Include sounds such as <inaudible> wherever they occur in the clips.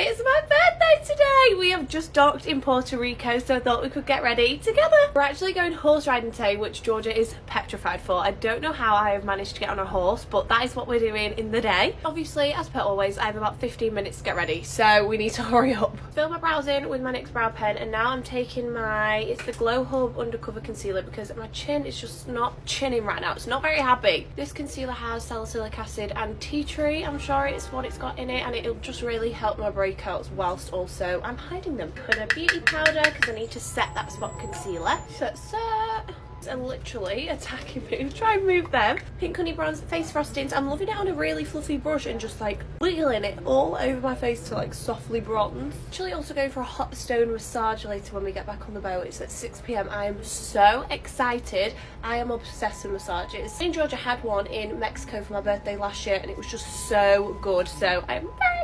It's my today! We have just docked in Puerto Rico, so I thought we could get ready together. We're actually going horse riding today, which Georgia is petrified for. I don't know how I have managed to get on a horse, but that is what we're doing in the day. Obviously, as per always, I have about 15 minutes to get ready, so we need to <laughs> hurry up. Fill my brows in with my NYX brow pen, and now I'm taking my, it's the Glow Hub Undercover Concealer because my chin is just not chinning right now. It's not very happy. This concealer has salicylic acid and tea tree, I'm sure it's what it's got in it, and it'll just really help my breakouts whilst also I'm hiding them. Put a beauty powder because I need to set that spot concealer. Set, set and literally attacking me. <laughs> Try and move them. Pink Honey Bronze face frostings. I'm loving it on a really fluffy brush and just like wiggling it all over my face to like softly bronze. Actually also going for a hot stone massage later when we get back on the boat. It's at 6pm. I am so excited. I am obsessed with massages. Me and Georgia had one in Mexico for my birthday last year and it was just so good. So I'm very.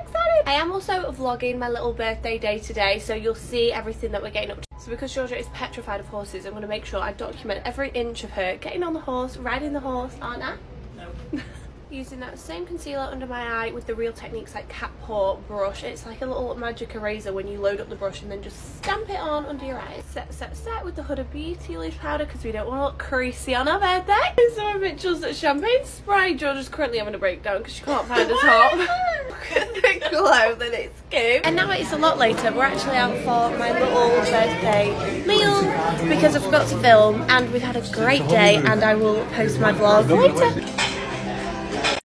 I am also vlogging my little birthday day today so you'll see everything that we're getting up to. So because Georgia is petrified of horses, I'm going to make sure I document every inch of her getting on the horse, riding the horse, aren't I? No. <laughs> Using that same concealer under my eye with the Real Techniques like cat paw brush. It's like a little magic eraser when you load up the brush and then just stamp it on under your eyes. Set, set, set with the Huda Beauty loose powder because we don't want to look creasy on our birthday. <laughs> Some of it champagne spray. Georgia's currently having a breakdown because she can't find a top. <laughs> the glow that it's given. And now it's a lot later. We're actually out for my little birthday meal because I forgot to film and we've had a great day and I will post my vlog later.